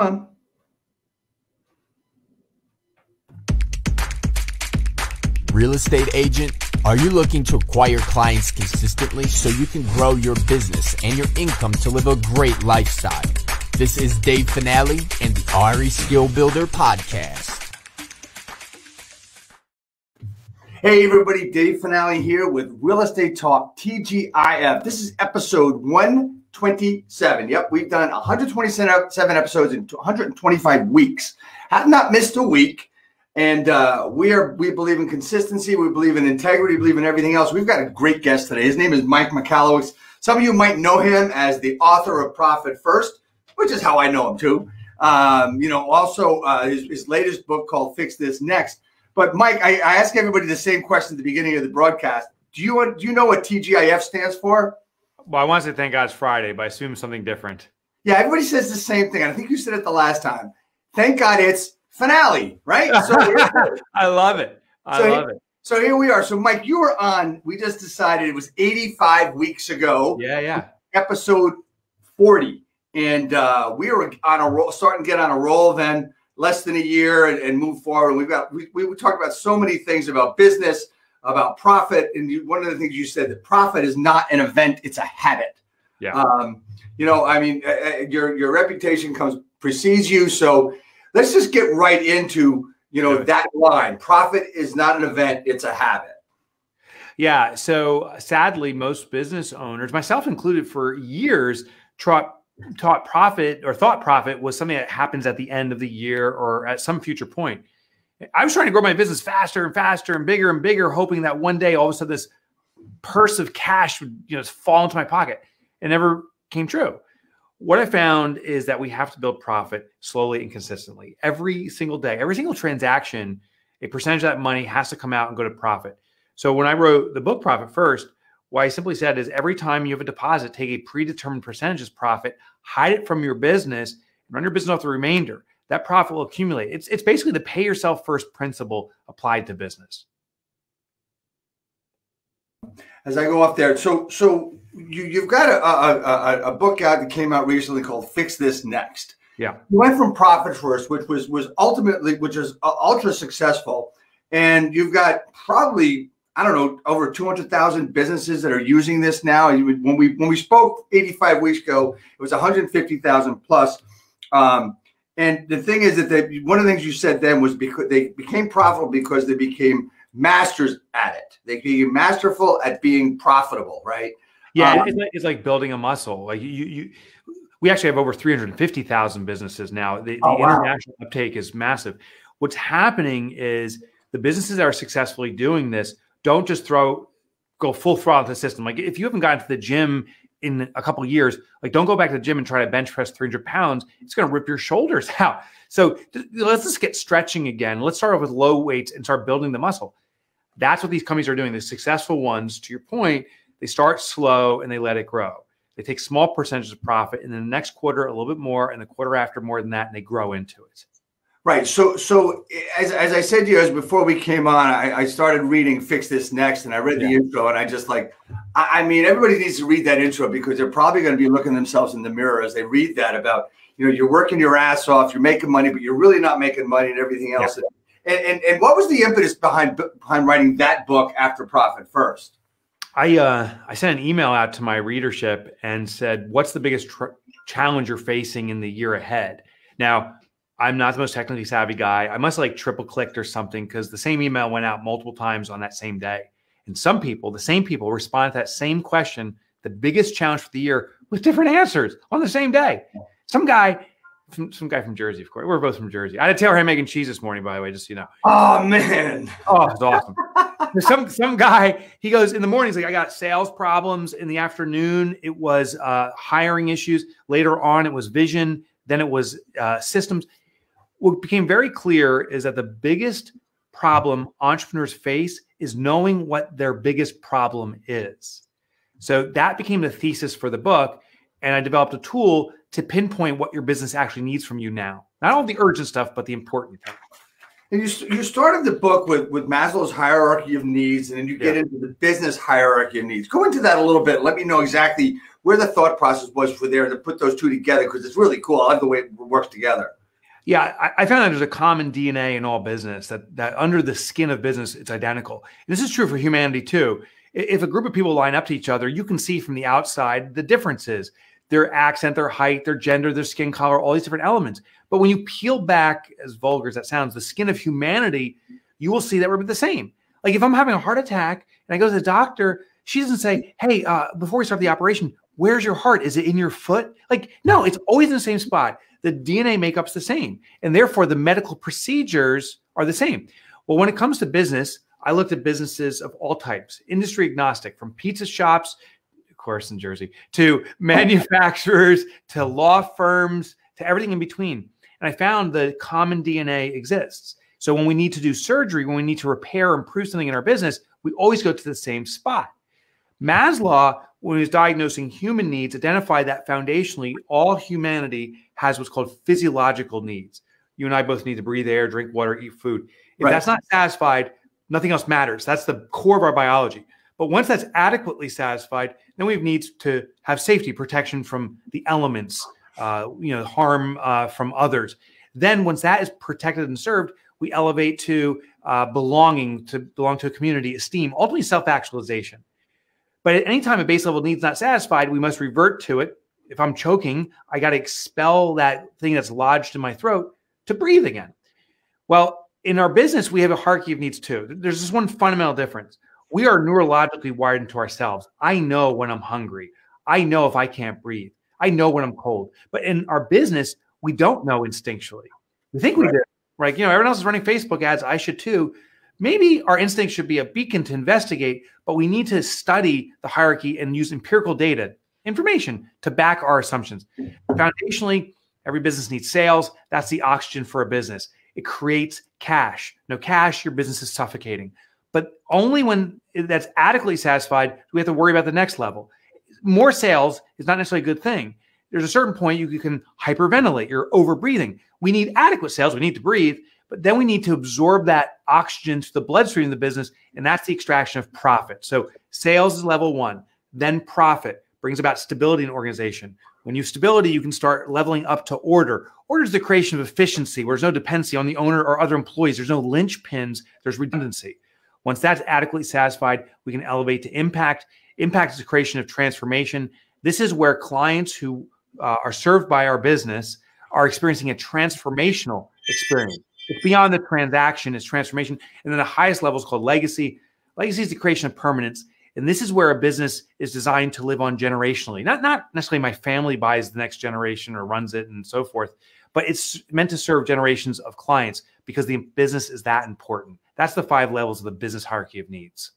on. Real estate agent, are you looking to acquire clients consistently so you can grow your business and your income to live a great lifestyle? This is Dave Fanale and the RE Skill Builder podcast. Hey everybody, Dave Fanale here with Real Estate Talk TGIF. This is episode 127. Yep, we've done 127 episodes in 125 weeks. Have not missed a week. And uh, we are we believe in consistency. We believe in integrity. We believe in everything else. We've got a great guest today. His name is Mike Michalowicz. Some of you might know him as the author of Profit First, which is how I know him too. Um, you know, also uh, his, his, latest book called Fix This Next. But Mike, I, I ask everybody the same question at the beginning of the broadcast. Do you want do you know what TGIF stands for? Well, I want to say thank God it's Friday, but I assume something different. Yeah, everybody says the same thing. I think you said it the last time. Thank God it's Fanale, right? So I love it. I so love here, it. So here we are. So Mike, you were on. We just decided it was 85 weeks ago. Yeah, yeah. Episode 40, and uh, we were on a roll, starting to get on a roll. Then less than a year and, and move forward. And we've got we we talked about so many things about business, about profit, and you, one of the things you said that profit is not an event; it's a habit. Yeah. Um, you know, I mean, uh, uh your your reputation comes precedes you, so let's just get right into you know that line profit is not an event it's a habit yeah so sadly most business owners myself included for years taught taught profit or thought profit was something that happens at the end of the year or at some future point i was trying to grow my business faster and faster and bigger and bigger hoping that one day all of a sudden this purse of cash would you know fall into my pocket it never came true what I found is that we have to build profit slowly and consistently. Every single day, every single transaction, a percentage of that money has to come out and go to profit. So when I wrote the book Profit First, what I simply said is every time you have a deposit, take a predetermined percentage as profit, hide it from your business, and run your business off the remainder. That profit will accumulate. It's, it's basically the pay yourself first principle applied to business. As I go off there, so so you, you've got a, a, a, a, book out that came out recently called Fix This Next. Yeah. You went from Profit First, which was was ultimately which is uh, ultra successful, and you've got probably I don't know over two hundred thousand businesses that are using this now. When we when we spoke eighty five weeks ago, it was one hundred fifty thousand plus. Um, and the thing is that they, one of the things you said then was because they became profitable because they became masters at it. They became masterful at being profitable, right? Yeah, um, it's, like, it's, like, building a muscle. Like you, you, we actually have over 350,000 businesses now. The, the oh, wow. international uptake is massive. What's happening is the businesses that are successfully doing this don't just throw, go full throttle to the system. Like if you haven't gotten to the gym in a couple years, like don't go back to the gym and try to bench press 300 pounds. It's going to rip your shoulders out. So let's just get stretching again. Let's start off with low weights and start building the muscle. That's what these companies are doing. The successful ones, to your point, they start slow and they let it grow. They take small percentages of profit, and then the next quarter a little bit more, and the quarter after more than that, and they grow into it. Right. So, so as, as I said to you, as before we came on, I, I started reading "Fix This Next," and I read the intro, and I just like, I, I, mean, everybody needs to read that intro because they're probably going to be looking themselves in the mirror as they read that about, you know, you're working your ass off, you're making money, but you're really not making money, and everything else. Yeah. And, and and what was the impetus behind behind writing that book after Profit First? I uh, I sent an email out to my readership and said, "What's the biggest tr- challenge you're facing in the year ahead?" Now, I'm not the most technically savvy guy. I must like triple clicked or something because the same email went out multiple times on that same day. And some people, the same people, responded to that same question, the biggest challenge for the year, with different answers on the same day. Some guy some, some guy from Jersey, of course. We're both from Jersey. I had a Taylor ham, egg, and cheese this morning, by the way, just so you know. Oh man. Oh, it's awesome. some some guy, he goes in the morning, he's like, I got sales problems. In the afternoon, it was uh, hiring issues. Later on, it was vision. Then it was uh, systems. What became very clear is that the biggest problem entrepreneurs face is knowing what their biggest problem is. So that became the thesis for the book. And I developed a tool to pinpoint what your business actually needs from you now. Not all the urgent stuff, but the important thing. And you, you started the book with, with Maslow's hierarchy of needs, and then you get yeah. into the business hierarchy of needs. Go into that a little bit. Let me know exactly where the thought process was for there to put those two together because it's really cool. I love the way it works together. Yeah, I, I, found that there's a common DNA in all business that that under the skin of business, it's identical. And this is true for humanity too. If a group of people line up to each other, you can see from the outside the differences their accent, their height, their gender, their skin color, all these different elements. But when you peel back, as vulgar as that sounds, the skin of humanity, you will see that we're the same. Like if I'm having a heart attack and I go to the doctor, she doesn't say, "Hey, uh, before we start the operation, where's your heart? Is it in your foot?" Like, no, it's always in the same spot. The DNA makeup's the same, and therefore the medical procedures are the same. Well, when it comes to business, I looked at businesses of all types, industry agnostic, from pizza shops of course, in Jersey, to manufacturers, to law firms, to everything in between. And I found the common DNA exists. So when we need to do surgery, when we need to repair improve something in our business, we always go to the same spot. Maslow, when he was diagnosing human needs, identified that foundationally all humanity has what's called physiological needs. You and I both need to breathe air, drink water, eat food. If right. that's not satisfied, nothing else matters. That's the core of our biology. But once that's adequately satisfied, then we need to have safety protection from the elements, uh, you know, harm uh, from others. Then once that is protected and served, we elevate to uh, belonging, to belong to a community, esteem, ultimately self-actualization. But at any time a base level needs not satisfied, we must revert to it. If I'm choking, I got to expel that thing that's lodged in my throat to breathe again. Well, in our business, we have a hierarchy of needs too. There's just one fundamental difference we are neurologically wired into ourselves. I know when I'm hungry. I know if I can't breathe. I know when I'm cold. But in our business, we don't know instinctually. We think we do. Right. You know, everyone else is running Facebook ads. I should too. Maybe our instinct should be a beacon to investigate, but we need to study the hierarchy and use empirical data, information to back our assumptions. Foundationally, every business needs sales. That's the oxygen for a business. It creates cash. No cash, your business is suffocating but only when that's adequately satisfied do we have to worry about the next level. More sales is not necessarily a good thing. There's a certain point you can hyperventilate, you're overbreathing. We need adequate sales, we need to breathe, but then we need to absorb that oxygen to the bloodstream of the business, and that's the extraction of profit. So sales is level one, then profit brings about stability in organization. When you have stability, you can start leveling up to order. Order is the creation of efficiency, where there's no dependency on the owner or other employees. There's no linchpins, there's redundancy. Once that's adequately satisfied, we can elevate to impact. Impact is the creation of transformation. This is where clients who uh, are served by our business are experiencing a transformational experience. It's beyond the transaction, it's transformation. And then the highest level is called legacy. Legacy is the creation of permanence. And this is where a business is designed to live on generationally. Not, not necessarily my family buys the next generation or runs it and so forth, but it's meant to serve generations of clients because the business is that important. That's the five levels of the business hierarchy of needs.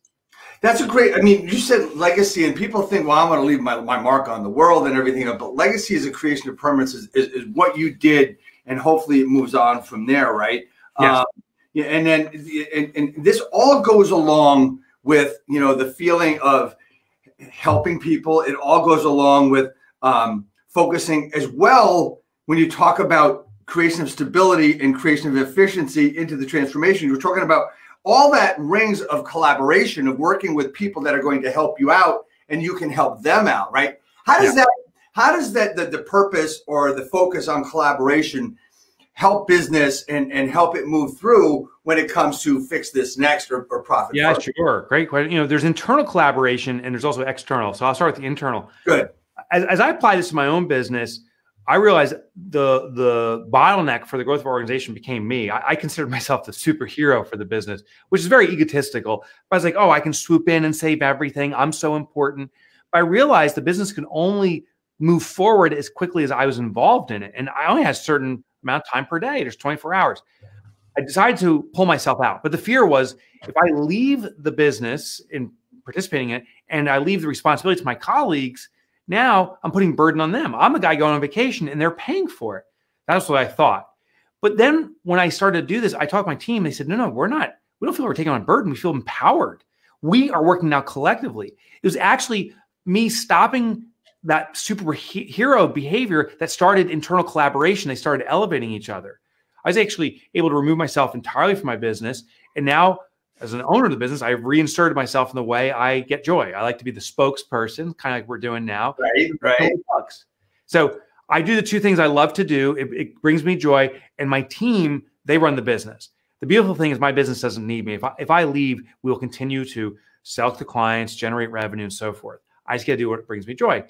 That's a great. I mean, you said legacy, and people think, well, I'm going to leave my, my mark on the world and everything. But legacy is a creation of permanence, is, is, is what you did, and hopefully it moves on from there, right? Yes. Um, yeah, and then and, and this all goes along with you know the feeling of helping people. It all goes along with um, focusing as well when you talk about creation of stability and creation of efficiency into the transformation. You're talking about all that rings of collaboration of working with people that are going to help you out and you can help them out, right? How does yeah. that how does that the, the purpose or the focus on collaboration help business and, and help it move through when it comes to fix this next or, or profit? Yeah, first? sure. Great question. You know, there's internal collaboration and there's also external. So I'll start with the internal. Good. As, as I apply this to my own business, I realized the the bottleneck for the growth of our organization became me. I, I considered myself the superhero for the business, which is very egotistical. I was like, oh, I can swoop in and save everything. I'm so important. But I realized the business can only move forward as quickly as I was involved in it, and I only had a certain amount of time per day. There's 24 hours. I decided to pull myself out, but the fear was if I leave the business in participating in it and I leave the responsibility to my colleagues now I'm putting burden on them. I'm the guy going on vacation and they're paying for it. That's what I thought. But then when I started to do this, I talked to my team. They said, no, no, we're not, we don't feel we're taking on burden. We feel empowered. We are working now collectively. It was actually me stopping that superhero behavior that started internal collaboration. They started elevating each other. I was actually able to remove myself entirely from my business. And now, as an owner of the business, I've reinserted myself in the way I get joy. I like to be the spokesperson, kind of like we're doing now. Right, right. So I do the two things I love to do. It, it, brings me joy, and my team they run the business. The beautiful thing is my business doesn't need me. If I, if I leave, we will continue to sell to clients, generate revenue, and so forth. I just got to do what brings me joy.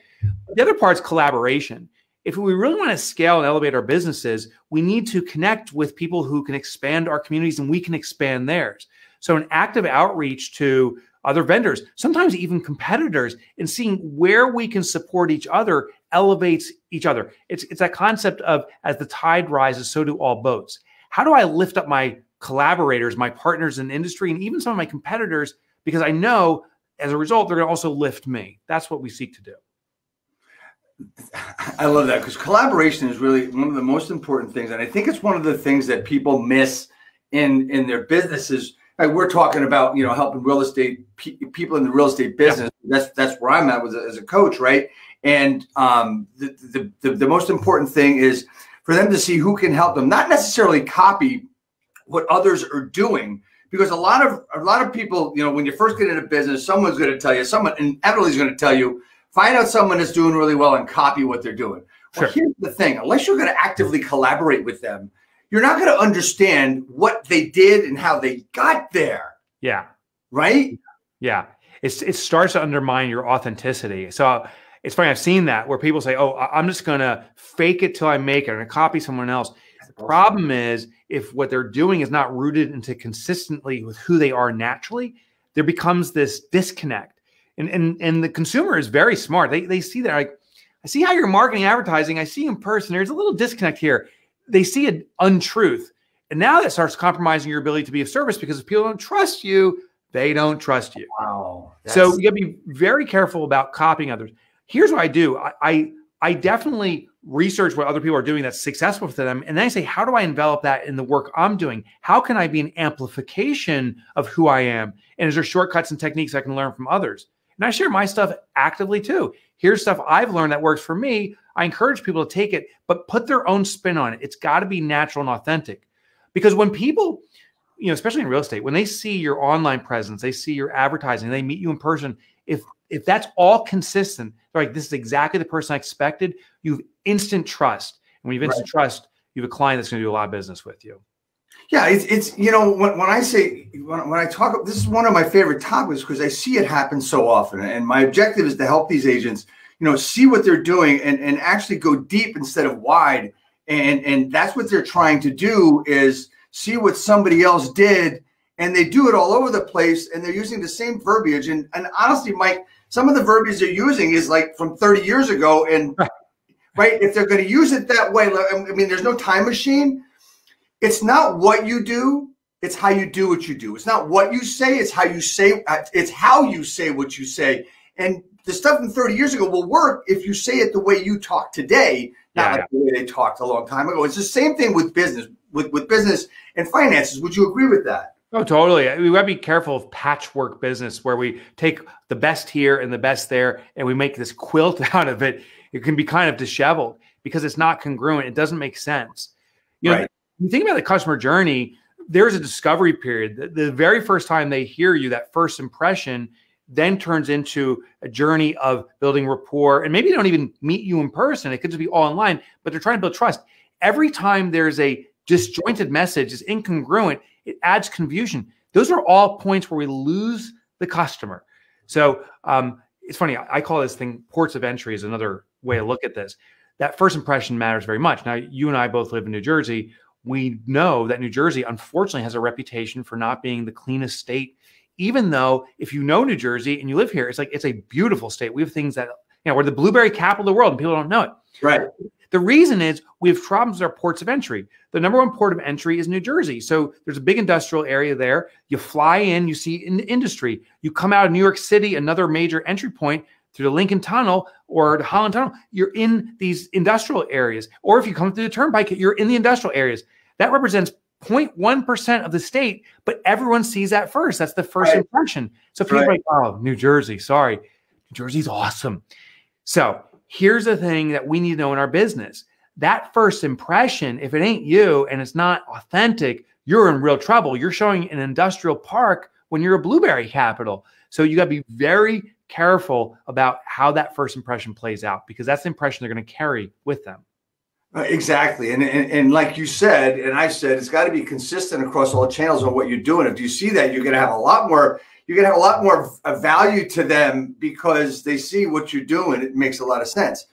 The other part is collaboration. If we really want to scale and elevate our businesses, we need to connect with people who can expand our communities and we can expand theirs. So, an active outreach to other vendors, sometimes even competitors, and seeing where we can support each other elevates each other. It's, it's that concept of as the tide rises, so do all boats. How do I lift up my collaborators, my partners in industry, and even some of my competitors? Because I know as a result, they're going to also lift me. That's what we seek to do. I love that because collaboration is really one of the most important things, and I think it's one of the things that people miss in in their businesses. Like we're talking about, you know, helping real estate pe- people in the real estate business. Yeah. That's that's where I'm at with as a coach, right? And um, the, the, the the most important thing is for them to see who can help them, not necessarily copy what others are doing, because a lot of a lot of people, you know, when you first get into business, someone's going to tell you, someone inevitably is going to tell you, find out someone is doing really well and copy what they're doing. Well, sure. here's the thing: unless you're going to actively collaborate with them, you're not going to understand what they did and how they got there. Yeah. Right. Yeah. It's, it starts to undermine your authenticity. So it's funny. I've seen that where people say, "Oh, I'm just going to fake it till I make it. To copy someone else." The problem is if what they're doing is not rooted into consistently with who they are naturally, there becomes this disconnect. And and and the consumer is very smart. They they see that like I see how you're marketing advertising. I see in person. There's a little disconnect here. They see an untruth. And now that starts compromising your ability to be of service because if people don't trust you, they don't trust you. Wow. So you gotta be very careful about copying others. Here's what I do. I, I I definitely research what other people are doing that's successful for them. And then I say, how do I envelop that in the work I'm doing? How can I be an amplification of who I am? And is there shortcuts and techniques I can learn from others? And I share my stuff actively too. Here's stuff I've learned that works for me. I encourage people to take it, but put their own spin on it. It's got to be natural and authentic. Because when people, you know, especially in real estate, when they see your online presence, they see your advertising, they meet you in person, if if that's all consistent, like, this is exactly the person I expected, you've instant trust. And when you've instant right. trust, you have a client that's going to do a lot of business with you. Yeah, it's, it's you know when, when I say when, when I talk this is one of my favorite topics because I see it happen so often, and my objective is to help these agents, you know, see what they're doing and and actually go deep instead of wide, and and that's what they're trying to do is see what somebody else did, and they do it all over the place, and they're using the same verbiage, and and honestly, Mike, some of the verbiage they're using is like from 30 years ago, and right? If they're going to use it that way, I mean, there's no time machine. It's not what you do, it's how you do what you do. It's not what you say, it's how you say it's how you say what you say. And the stuff from 30 years ago will work if you say it the way you talk today, not yeah. like the way they talked a long time ago. It's the same thing with business, with, with business and finances. Would you agree with that? Oh, totally. We got to be careful of patchwork business where we take the best here and the best there and we make this quilt out of it it can be kind of disheveled because it's not congruent. It doesn't make sense. You know, right. you think about the customer journey, there's a discovery period. The, the very first time they hear you, that first impression then turns into a journey of building rapport. And maybe they don't even meet you in person. It could just be all online, but they're trying to build trust. Every time there's a disjointed message, is incongruent, it adds confusion. Those are all points where we lose the customer. So um, it's funny. I call this thing ports of entry is another way to look at this. That first impression matters very much. Now, you and I both live in New Jersey. We know that New Jersey, unfortunately, has a reputation for not being the cleanest state. Even though, if you know New Jersey and you live here, it's like it's a beautiful state. We have things that you know we're the blueberry capital of the world, and people don't know it. Right. The reason is we have problems with our ports of entry. The number one port of entry is New Jersey. So there's a big industrial area there. You fly in, you see in industry. You come out of New York City, another major entry point through the Lincoln Tunnel or the Holland Tunnel. You're in these industrial areas. Or if you come through the turnpike, you're in the industrial areas. That represents 0.1% of the state, but everyone sees that first. That's the first right. impression. So people right. are like, oh, New Jersey, sorry. New Jersey's awesome. So here's the thing that we need to know in our business that first impression, if it ain't you and it's not authentic, you're in real trouble. You're showing an industrial park when you're a blueberry capital. So you got to be very careful about how that first impression plays out because that's the impression they're going to carry with them. Uh, exactly. And, and, and like you said, and I said, it's got to be consistent across all channels on what you're doing. If you see that, you're going to have a lot more, you're going to have a lot more value to them because they see what you're doing. It makes a lot of sense.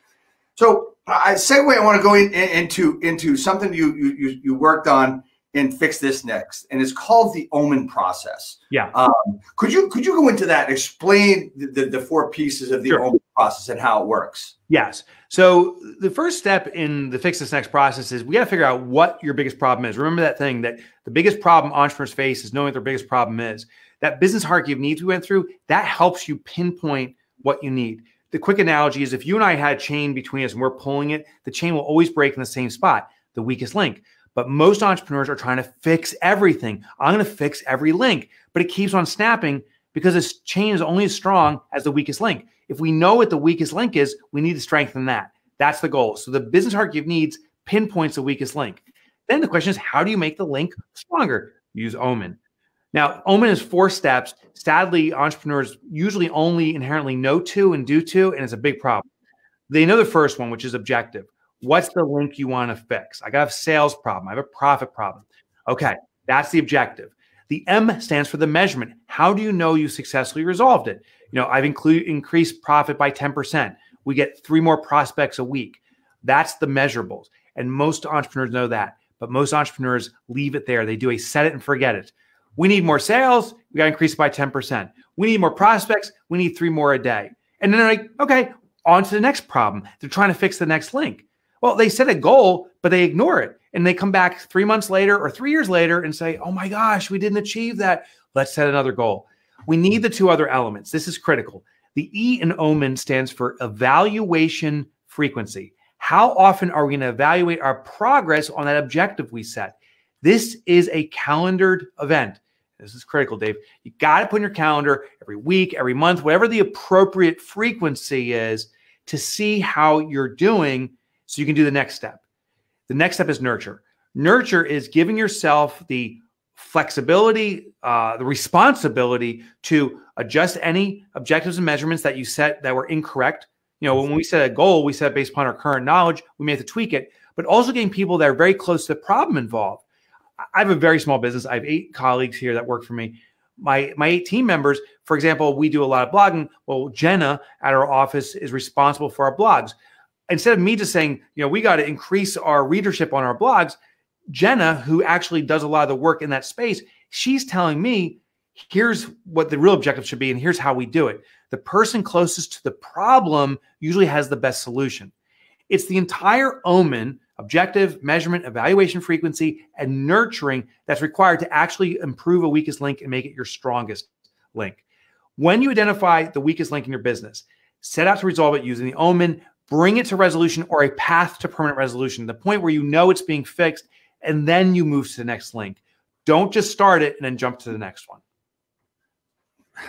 So I segue, I want to go in, in, into, into something you, you, you worked on and Fix This Next, and it's called the Omen process. Yeah. Um, could you could you go into that? explain the, the, the, four pieces of the sure. Omen process and how it works. Yes. So the first step in the Fix This Next process is we got to figure out what your biggest problem is. Remember that thing that the biggest problem entrepreneurs face is knowing what their biggest problem is. That business hierarchy of needs we went through that helps you pinpoint what you need. The quick analogy is if you and I had a chain between us and we're pulling it, the chain will always break in the same spot, the weakest link. But most entrepreneurs are trying to fix everything. I'm going to fix every link, but it keeps on snapping because this chain is only as strong as the weakest link. If we know what the weakest link is, we need to strengthen that. That's the goal. So the business hierarchy of needs pinpoints the weakest link. Then the question is, how do you make the link stronger? Use Omen. Now, Omen is four steps. Sadly, entrepreneurs usually only inherently know two and do two, and it's a big problem. They know the first one, which is objective. What's the link you want to fix? I got a sales problem. I have a profit problem. Okay, that's the objective. The M stands for the measurement. How do you know you successfully resolved it? You know, I've included increased profit by 10%. We get three more prospects a week. That's the measurables. And most entrepreneurs know that, but most entrepreneurs leave it there. They do a set it and forget it. We need more sales. We got to increase by 10%. We need more prospects. We need three more a day. And then they're like, okay, on to the next problem. They're trying to fix the next link. Well, they set a goal, but they ignore it. And they come back three months later or three years later and say, oh my gosh, we didn't achieve that. Let's set another goal. We need the two other elements. This is critical. The E in OMEN stands for evaluation frequency. How often are we going to evaluate our progress on that objective we set? This is a calendared event. This is critical, Dave. You got to put in your calendar every week, every month, whatever the appropriate frequency is to see how you're doing so you can do the next step. The next step is nurture. Nurture is giving yourself the flexibility, uh, the responsibility to adjust any objectives and measurements that you set that were incorrect. You know, when we set a goal, we set it based upon our current knowledge, we may have to tweak it, but also getting people that are very close to the problem involved. I have a very small business. I have eight colleagues here that work for me. My my eight team members, for example, we do a lot of blogging. Well, Jenna at our office is responsible for our blogs instead of me just saying, you know, we got to increase our readership on our blogs, Jenna, who actually does a lot of the work in that space, she's telling me, here's what the real objective should be, and here's how we do it. The person closest to the problem usually has the best solution. It's the entire omen, objective, measurement, evaluation frequency, and nurturing that's required to actually improve a weakest link and make it your strongest link. When you identify the weakest link in your business, set out to resolve it using the omen bring it to resolution or a path to permanent resolution, the point where you know it's being fixed, and then you move to the next link. Don't just start it and then jump to the next one.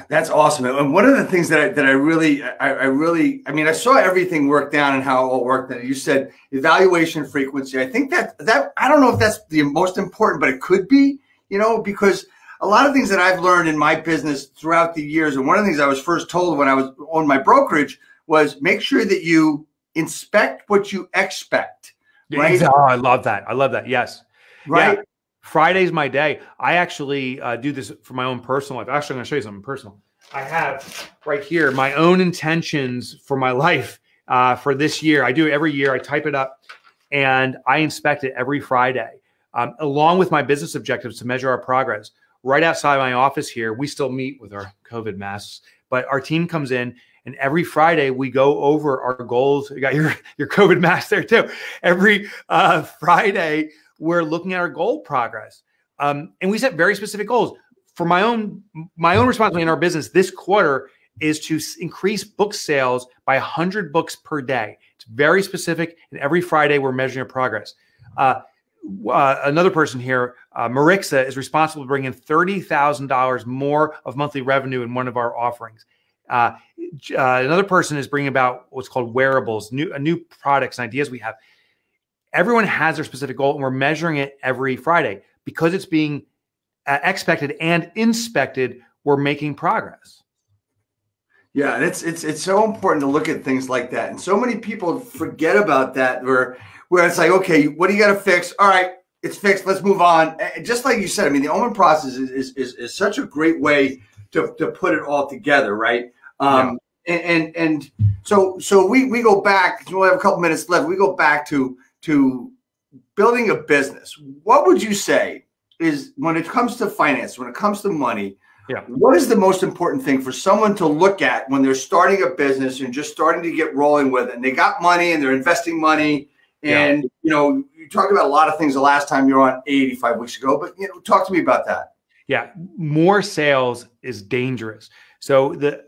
That's awesome. And one of the things that I, that I really, I, I, really, I mean, I saw everything work down and how it all worked. And you said evaluation frequency. I think that that I don't know if that's the most important, but it could be, you know, because a lot of things that I've learned in my business throughout the years, and one of the things I was first told when I was on my brokerage was make sure that you inspect what you expect. Right. Oh, I love that. I love that. Yes. Right. Yeah. Friday's my day. I actually uh, do this for my own personal life. Actually, I'm going to show you something personal. I have right here my own intentions for my life uh, for this year. I do it every year. I type it up and I inspect it every Friday, um, along with my business objectives to measure our progress. Right outside my office here, we still meet with our COVID masks, but our team comes in and every Friday we go over our goals. You got your your COVID mask there too. Every uh, Friday we're looking at our goal progress, um, and we set very specific goals. For my own my own responsibility in our business this quarter is to increase book sales by 100 books per day. It's very specific, and every Friday we're measuring our progress. Uh, uh, another person here, uh, Marixa, is responsible for bringing $30,000 more of monthly revenue in one of our offerings. Uh, uh, another person is bringing about what's called wearables, new uh, new products and ideas we have. Everyone has their specific goal and we're measuring it every Friday because it's being uh, expected and inspected. We're making progress. Yeah, and it's it's it's so important to look at things like that, and so many people forget about that. Where where it's like, okay, what do you got to fix? All right, it's fixed. Let's move on. And just like you said, I mean, the Omen process is is, is, is such a great way to, to put it all together, right? Um, yeah. and, and and so so we we go back. We only have a couple minutes left. We go back to to building a business. What would you say is when it comes to finance, when it comes to money? Yeah. What is the most important thing for someone to look at when they're starting a business and just starting to get rolling with it? And they got money and they're investing money. And yeah. you know, you talked about a lot of things the last time you were on 85 weeks ago, but you know, talk to me about that. Yeah, more sales is dangerous. So the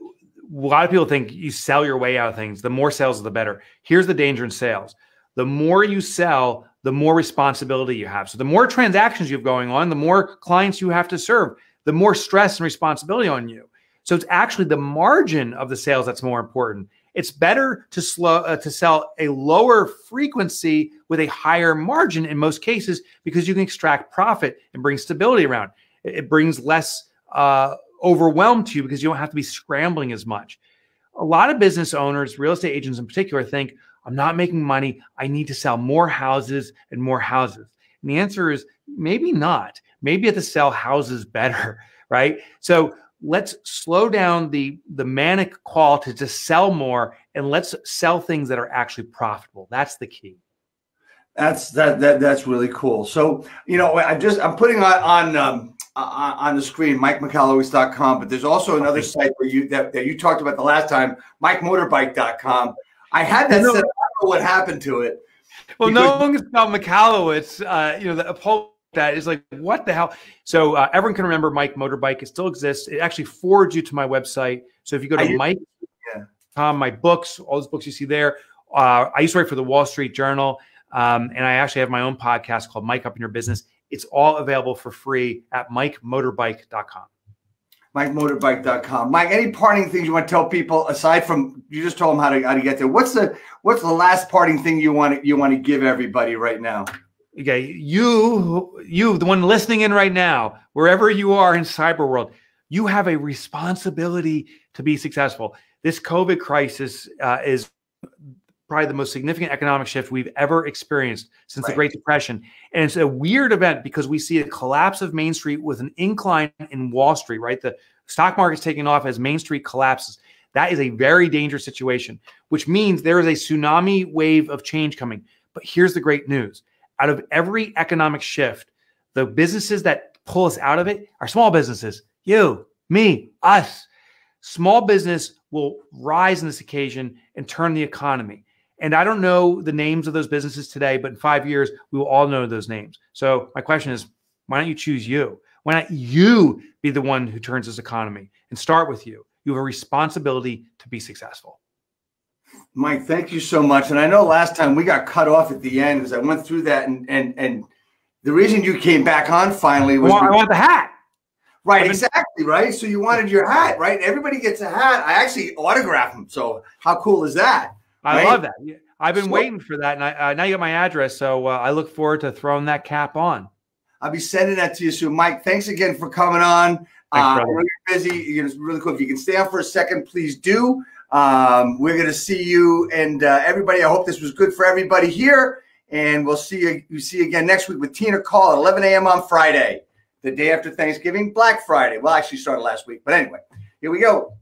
a lot of people think you sell your way out of things. The more sales, the better. Here's the danger in sales: the more you sell, the more responsibility you have. So the more transactions you have going on, the more clients you have to serve the more stress and responsibility on you. So it's actually the margin of the sales that's more important. It's better to slow uh, to sell a lower frequency with a higher margin in most cases because you can extract profit and bring stability around. It, brings less uh, overwhelm to you because you don't have to be scrambling as much. A lot of business owners, real estate agents in particular, think I'm not making money. I need to sell more houses and more houses. And the answer is maybe not. Maybe at the sell houses better, right? So let's slow down the the manic call to just sell more and let's sell things that are actually profitable. That's the key. That's that that that's really cool. So you know, I just I'm putting on on um, on the screen mikemichalowicz.com, but there's also another site where you that, that you talked about the last time, mikemotorbike.com. I had that set. I don't know what happened to it. Well, no one can spell Michalowicz. Uh, you know, the app that is like what the hell so uh, everyone can remember mike motorbike it still exists it actually forwards you to my website so if you go to I, mike yeah. um, my books all those books you see there uh, i used to write for the wall street journal um, and i actually have my own podcast called mike up in your business it's all available for free at mikemotorbike.com MikeMotorbike.com. Mike, any parting things you want to tell people aside from you just told them how to how to get there? What's the what's the last parting thing you want to, you want to give everybody right now? okay you you the one listening in right now wherever you are in cyber world you have a responsibility to be successful this covid crisis uh, is probably the most significant economic shift we've ever experienced since right. the great depression and it's a weird event because we see a collapse of main street with an incline in wall street right the stock market's taking off as main street collapses that is a very dangerous situation which means there is a tsunami wave of change coming but here's the great news out of every economic shift, the businesses that pull us out of it are small businesses. You, me, us. Small business will rise in this occasion and turn the economy. And I don't know the names of those businesses today, but in five years, we will all know those names. So my question is, why don't you choose you? Why not you be the one who turns this economy and start with you? You have a responsibility to be successful. Mike, thank you so much. And I know last time we got cut off at the end because I went through that, and and and the reason you came back on finally was well, I want the hat. Right, exactly, right. So you wanted your hat, right? Everybody gets a hat. I actually autograph them. So how cool is that? I right? love that. I've been so, waiting for that, and I, uh, now you got my address, so uh, I look forward to throwing that cap on. I'll be sending that to you soon, Mike. Thanks again for coming on. Thanks, uh, really busy. You know, it's really cool. If you can stay on for a second, please do. Um, we're going to see you and uh, everybody. I hope this was good for everybody here. And we'll see you, you see you again next week with Tina Call at 11 a.m. on Friday, the day after Thanksgiving, Black Friday. Well, actually started last week, but anyway, here we go.